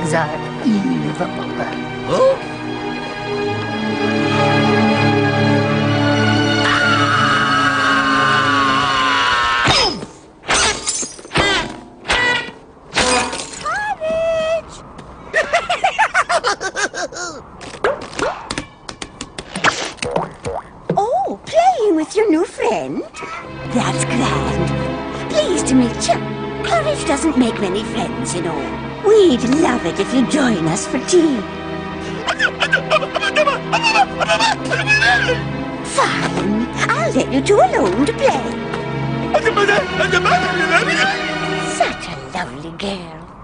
exact eve oh, playing with your new friend? That's grand. Pleased to meet you. Courage doesn't make many friends, you know. We'd love it if you'd join us for tea. Fine. I'll let you two alone to play. Such a lovely girl.